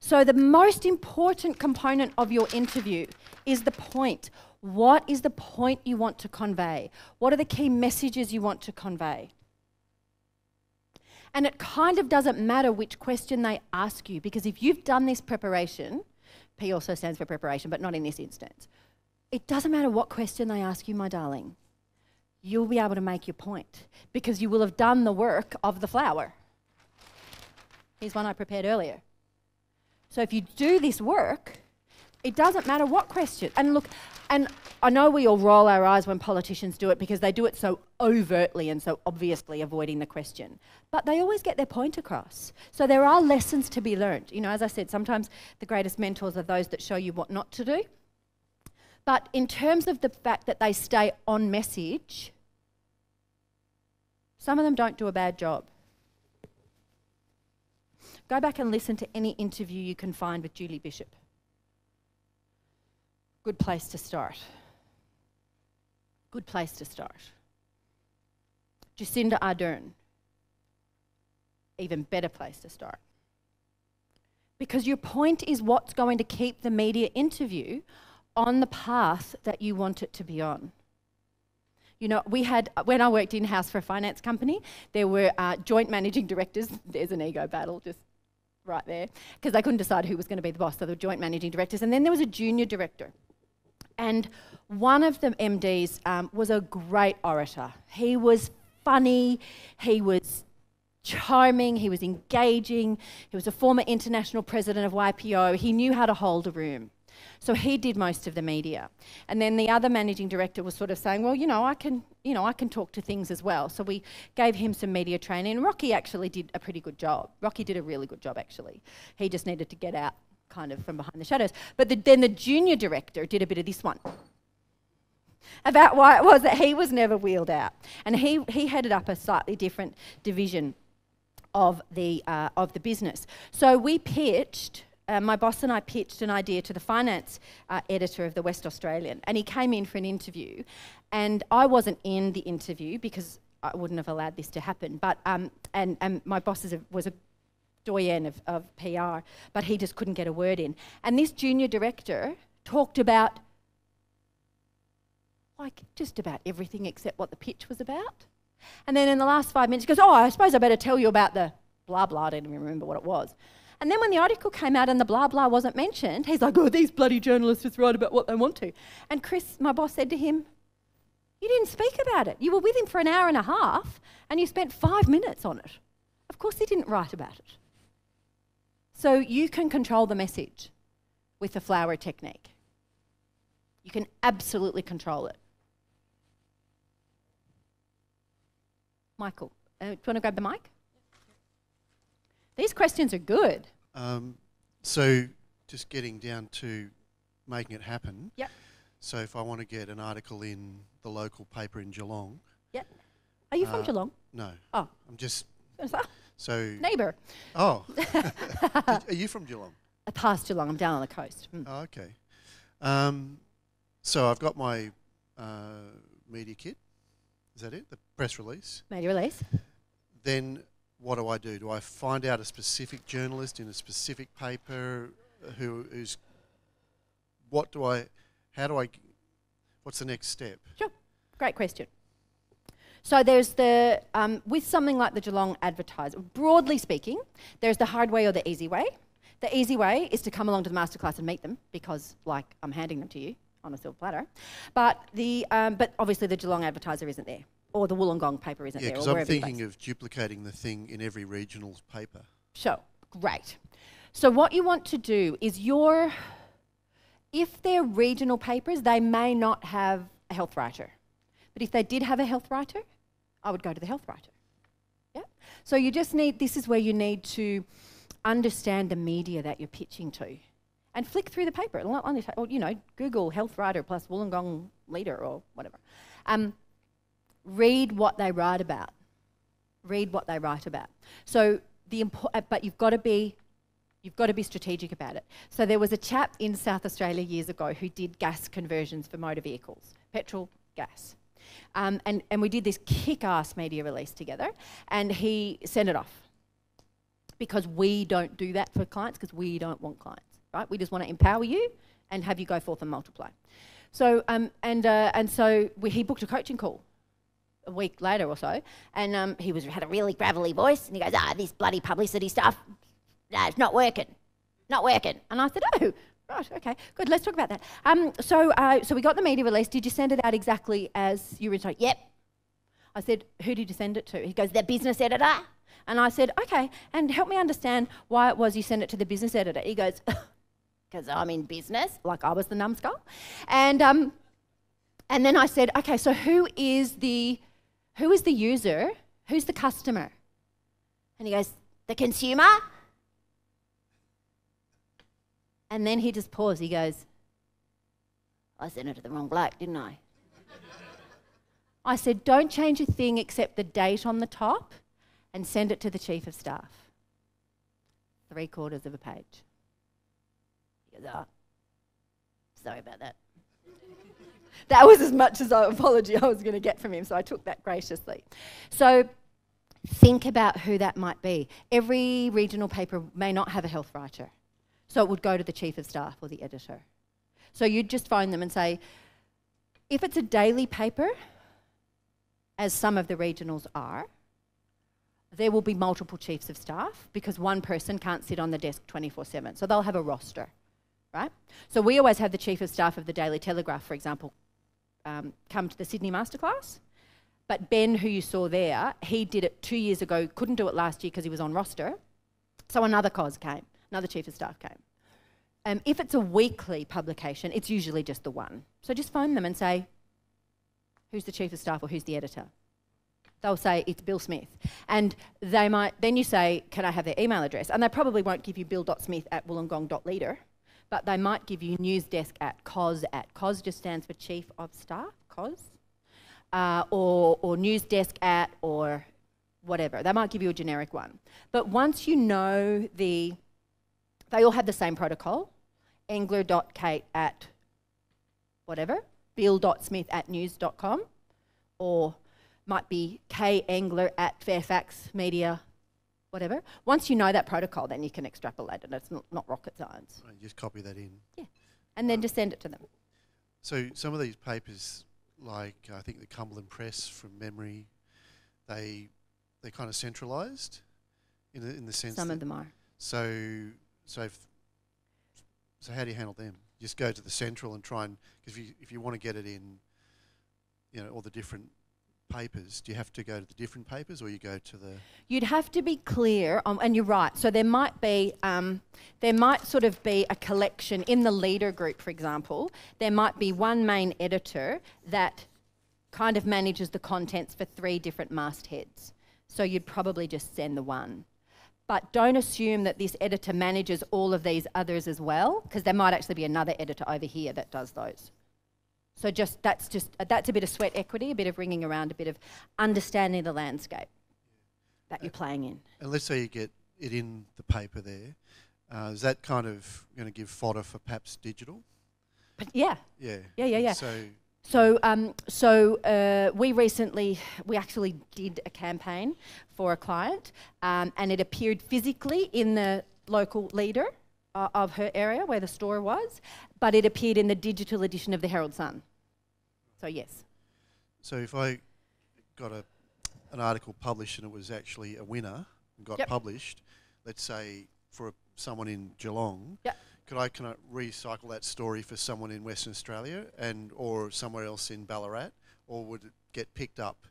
So, the most important component of your interview is the point. What is the point you want to convey? What are the key messages you want to convey? And it kind of doesn't matter which question they ask you because if you've done this preparation, P also stands for preparation, but not in this instance, it doesn't matter what question they ask you, my darling you'll be able to make your point because you will have done the work of the flower. Here's one I prepared earlier. So if you do this work, it doesn't matter what question. And look, and I know we all roll our eyes when politicians do it because they do it so overtly and so obviously avoiding the question. But they always get their point across. So there are lessons to be learned. You know, as I said, sometimes the greatest mentors are those that show you what not to do. But in terms of the fact that they stay on message, some of them don't do a bad job. Go back and listen to any interview you can find with Julie Bishop. Good place to start. Good place to start. Jacinda Ardern. Even better place to start. Because your point is what's going to keep the media interview on the path that you want it to be on. You know, we had, when I worked in house for a finance company, there were uh, joint managing directors. There's an ego battle just right there, because they couldn't decide who was going to be the boss. So the joint managing directors. And then there was a junior director. And one of the MDs um, was a great orator. He was funny, he was charming, he was engaging, he was a former international president of YPO, he knew how to hold a room. So he did most of the media. And then the other managing director was sort of saying, well, you know, I can, you know, I can talk to things as well. So we gave him some media training. And Rocky actually did a pretty good job. Rocky did a really good job, actually. He just needed to get out kind of from behind the shadows. But the, then the junior director did a bit of this one about why it was that he was never wheeled out. And he, he headed up a slightly different division of the, uh, of the business. So we pitched uh, my boss and I pitched an idea to the finance uh, editor of the West Australian, and he came in for an interview. And I wasn't in the interview because I wouldn't have allowed this to happen. But um, and, and my boss a, was a doyen of, of PR, but he just couldn't get a word in. And this junior director talked about like just about everything except what the pitch was about. And then in the last five minutes, he goes, "Oh, I suppose I better tell you about the blah blah." I don't even remember what it was. And then when the article came out and the blah blah wasn't mentioned, he's like, oh, these bloody journalists just write about what they want to. And Chris, my boss, said to him, You didn't speak about it. You were with him for an hour and a half and you spent five minutes on it. Of course, he didn't write about it. So you can control the message with the flower technique. You can absolutely control it. Michael, uh, do you want to grab the mic? These questions are good. Um, so, just getting down to making it happen. Yep. So, if I want to get an article in the local paper in Geelong. Yep. Are you uh, from Geelong? No. Oh. I'm just. So. Neighbour. Oh. are you from Geelong? I passed Geelong. I'm down on the coast. Mm. Oh, okay. Um, so I've got my uh, media kit. Is that it? The press release. Media release. Then what do I do? Do I find out a specific journalist in a specific paper who is? What do I? How do I? What's the next step? Sure, great question. So there's the um, with something like the Geelong Advertiser. Broadly speaking, there's the hard way or the easy way. The easy way is to come along to the masterclass and meet them because, like, I'm handing them to you on a silver platter. But the um, but obviously the Geelong Advertiser isn't there or the Wollongong paper isn't yeah, there. Yeah, because I'm thinking of duplicating the thing in every regional paper. So, great. So what you want to do is your, if they're regional papers, they may not have a health writer. But if they did have a health writer, I would go to the health writer. Yeah. So you just need, this is where you need to understand the media that you're pitching to. And flick through the paper, or, you know, Google health writer plus Wollongong leader or whatever. Um, read what they write about. Read what they write about. So the impo- uh, but you've got to be you've got to be strategic about it. So there was a chap in South Australia years ago who did gas conversions for motor vehicles, petrol, gas. Um, and, and we did this kick-ass media release together and he sent it off because we don't do that for clients because we don't want clients, right? We just want to empower you and have you go forth and multiply. So, um, and, uh, and so we, he booked a coaching call a week later or so, and um, he was had a really gravelly voice, and he goes, "Ah, this bloody publicity stuff, no, it's not working, not working." And I said, "Oh, right, okay, good. Let's talk about that." Um, so, uh, so we got the media release. Did you send it out exactly as you were told? Yep. I said, "Who did you send it to?" He goes, "The business editor." And I said, "Okay, and help me understand why it was you sent it to the business editor." He goes, "Because I'm in business, like I was the numbskull," and um, and then I said, "Okay, so who is the who is the user? Who's the customer? And he goes, The consumer? And then he just paused. He goes, I sent it to the wrong bloke, didn't I? I said, don't change a thing except the date on the top and send it to the Chief of Staff. Three quarters of a page. He goes, oh, sorry about that. That was as much as an apology I was going to get from him, so I took that graciously. So think about who that might be. Every regional paper may not have a health writer, so it would go to the Chief of Staff or the editor. So you'd just phone them and say, if it's a daily paper, as some of the regionals are, there will be multiple chiefs of staff because one person can't sit on the desk 24 7. So they'll have a roster, right? So we always have the chief of staff of the Daily Telegraph, for example, um, come to the Sydney Masterclass. But Ben, who you saw there, he did it two years ago, couldn't do it last year because he was on roster. So another cause came, another chief of staff came. Um, if it's a weekly publication, it's usually just the one. So just phone them and say, who's the chief of staff or who's the editor? They'll say it's Bill Smith. And they might, then you say, can I have their email address? And they probably won't give you bill.smith at wollongong.leader, but they might give you newsdesk at COS at. COS just stands for Chief of Staff, COS. Uh, or, or newsdesk at, or whatever. They might give you a generic one. But once you know the, they all have the same protocol, engler.kate at whatever, bill.smith at news.com or might be kengler at Fairfax Media, whatever. Once you know that protocol, then you can extrapolate it. It's not, not rocket science. Right, just copy that in. Yeah. And then just send it to them. So some of these papers, like uh, I think the Cumberland Press from memory, they they kind of centralised in the, in the sense. Some of them are. So so if, so how do you handle them? just go to the central and try and because if you if you want to get it in, you know, all the different papers, do you have to go to the different papers or you go to the? You'd have to be clear, on, and you're right. So there might be, um, there might sort of be a collection in the leader group, for example. There might be one main editor that kind of manages the contents for three different mastheads. So you'd probably just send the one. But don't assume that this editor manages all of these others as well, because there might actually be another editor over here that does those. So just that's just that's a bit of sweat equity, a bit of ringing around, a bit of understanding the landscape that you're playing in. And let's say you get it in the paper there. Uh, is that kind of going to give fodder for perhaps digital? But yeah. Yeah. Yeah, yeah, yeah. So so, um, so uh, we recently, we actually did a campaign for a client, um, and it appeared physically in the local leader uh, of her area where the store was, but it appeared in the digital edition of the Herald Sun. So yes. So if I got a, an article published and it was actually a winner and got Yep. published, let's say for a, someone in Geelong, Yep. could I can I recycle that story for someone in Western Australia and or somewhere else in Ballarat, or would it get picked up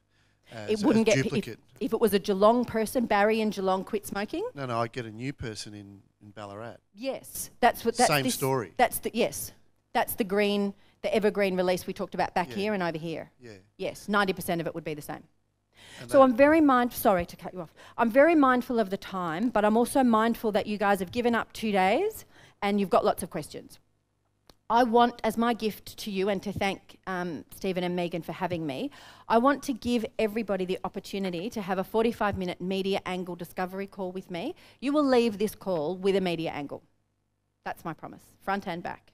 as, it wouldn't get duplicate? if, if it was a Geelong person. Barry in Geelong quit smoking. no, no, I get a new person in, in Ballarat. Yes, that's what. That's Same this- story. That's the yes. That's the green, the evergreen release we talked about back Yeah. here and over here. Yeah. Yes, ninety percent of it would be the same. And So I'm very mindful. Sorry to cut you off. I'm very mindful of the time, but I'm also mindful that you guys have given up two days and you've got lots of questions. I want, as my gift to you, and to thank um, Stephen and Megan for having me, I want to give everybody the opportunity to have a 45 minute media angle discovery call with me. You will leave this call with a media angle. That's my promise, front and back.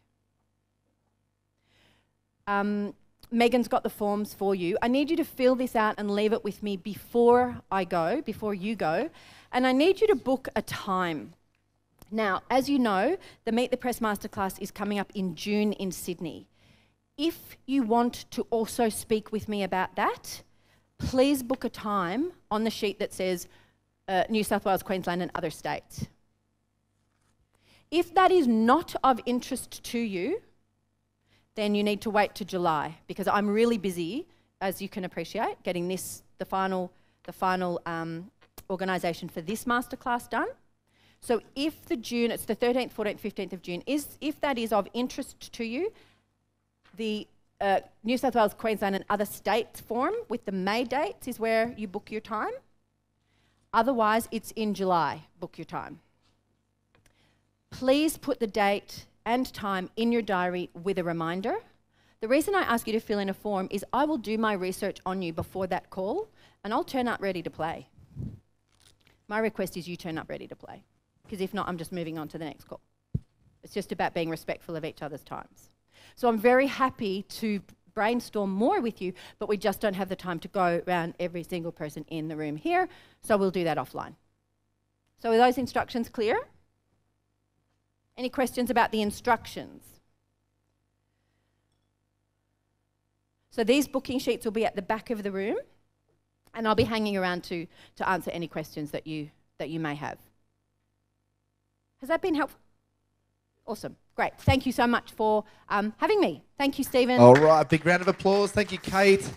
Um, Megan's got the forms for you. I need you to fill this out and leave it with me before I go, before you go. And I need you to book a time. Now, as you know, the Meet the Press Masterclass is coming up in June in Sydney. If you want to also speak with me about that, please book a time on the sheet that says uh, New South Wales, Queensland, and other states. If that is not of interest to you, then you need to wait to July because I'm really busy, as you can appreciate, getting this the final the final um, organisation for this masterclass done. So if the June, it's the 13th, 14th, 15th of June, is if that is of interest to you, the uh, New South Wales, Queensland, and other states form with the May dates is where you book your time. Otherwise, it's in July. Book your time. Please put the date and time in your diary with a reminder The reason I ask you to fill in a form is I will do my research on you before that call and I'll turn up ready to play. My request is you turn up ready to play because if not, I'm just moving on to the next call. It's just about being respectful of each other's times. So I'm very happy to brainstorm more with you, but we just don't have the time to go around every single person in the room here, so we'll do that offline. So are those instructions clear? Any questions about the instructions? So these booking sheets will be at the back of the room, and I'll be hanging around to, to answer any questions that you, that you may have. Has that been helpful? Awesome. Great. Thank you so much for um, having me. Thank you, Stephen. All right. Big round of applause. Thank you, Kate.